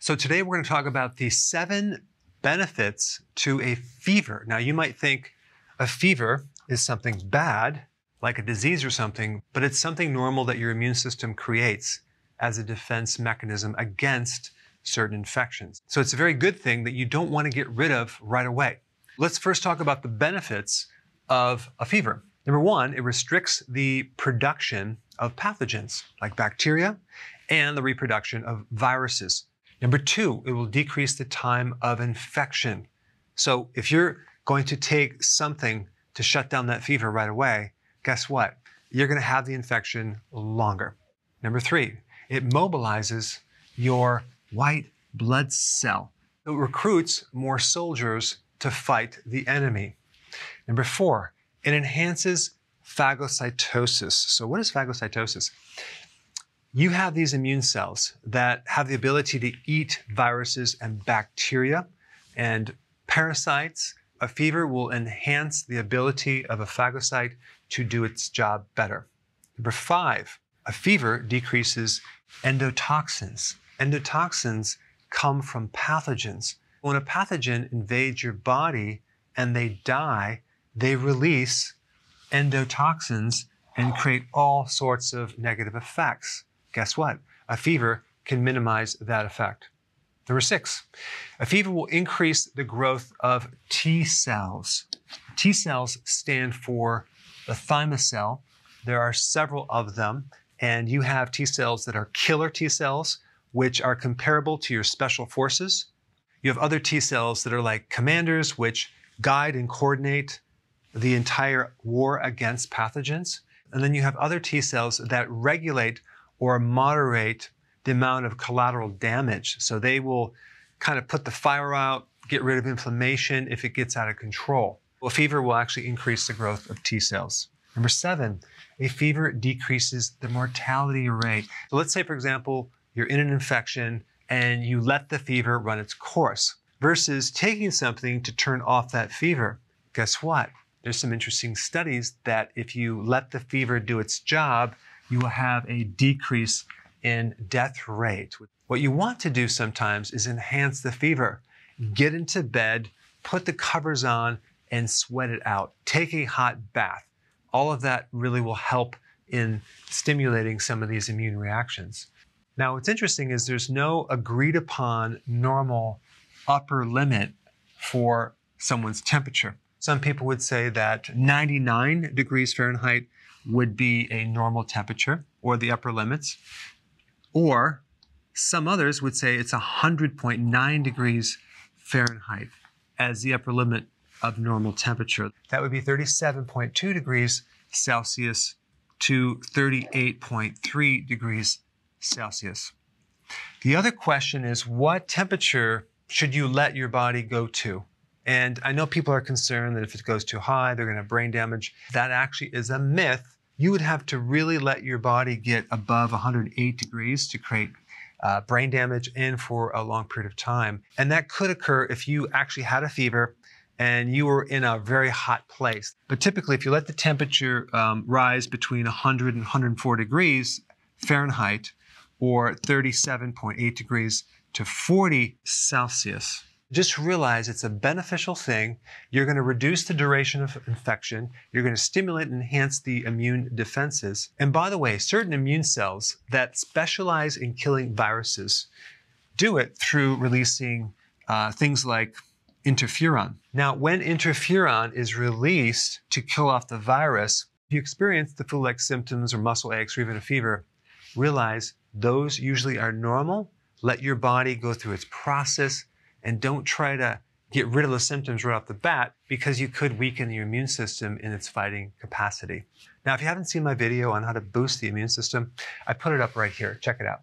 So today we're going to talk about the seven benefits to a fever. Now you might think a fever is something bad, like a disease or something, but it's something normal that your immune system creates as a defense mechanism against certain infections. So it's a very good thing that you don't want to get rid of right away. Let's first talk about the benefits of a fever. Number one, it restricts the production of pathogens like bacteria and the reproduction of viruses. Number two, it will decrease the time of infection. So if you're going to take something to shut down that fever right away, guess what? You're going to have the infection longer. Number three, it mobilizes your white blood cell. It recruits more soldiers to fight the enemy. Number four, it enhances phagocytosis. So, what is phagocytosis? You have these immune cells that have the ability to eat viruses and bacteria and parasites. A fever will enhance the ability of a phagocyte to do its job better. Number five, a fever decreases endotoxins. Endotoxins come from pathogens. When a pathogen invades your body and they die, they release endotoxins and create all sorts of negative effects. Guess what? A fever can minimize that effect. Number six, a fever will increase the growth of T cells. T cells stand for the thymus cell. There are several of them, and you have T cells that are killer T cells, which are comparable to your special forces. You have other T cells that are like commanders, which guide and coordinate the entire war against pathogens. And then you have other T cells that regulate or moderate the amount of collateral damage. So they will kind of put the fire out, get rid of inflammation if it gets out of control. Well, fever will actually increase the growth of T cells. Number seven, a fever decreases the mortality rate. So let's say, for example, you're in an infection and you let the fever run its course versus taking something to turn off that fever. Guess what? There's some interesting studies that if you let the fever do its job, you will have a decrease in death rate. What you want to do sometimes is enhance the fever. Get into bed, put the covers on, and sweat it out. Take a hot bath. All of that really will help in stimulating some of these immune reactions. Now, what's interesting is there's no agreed upon normal upper limit for someone's temperature. Some people would say that 99 degrees Fahrenheit would be a normal temperature or the upper limits. Or some others would say it's 100.9 degrees Fahrenheit as the upper limit of normal temperature. That would be 37.2 degrees Celsius to 38.3 degrees Celsius. The other question is what temperature should you let your body go to? And I know people are concerned that if it goes too high, they're going to have brain damage. That actually is a myth. You would have to really let your body get above 108 degrees to create uh, brain damage and for a long period of time. And that could occur if you actually had a fever and you were in a very hot place. But typically, if you let the temperature um, rise between 100 and 104 degrees Fahrenheit, or 37.8 degrees to 40 Celsius. Just realize it's a beneficial thing. You're going to reduce the duration of infection. You're going to stimulate and enhance the immune defenses. And by the way, certain immune cells that specialize in killing viruses do it through releasing uh, things like interferon. Now, when interferon is released to kill off the virus, if you experience the flu-like symptoms or muscle aches or even a fever, realize those usually are normal. Let your body go through its process and don't try to get rid of the symptoms right off the bat because you could weaken your immune system in its fighting capacity. Now, if you haven't seen my video on how to boost the immune system, I put it up right here. Check it out.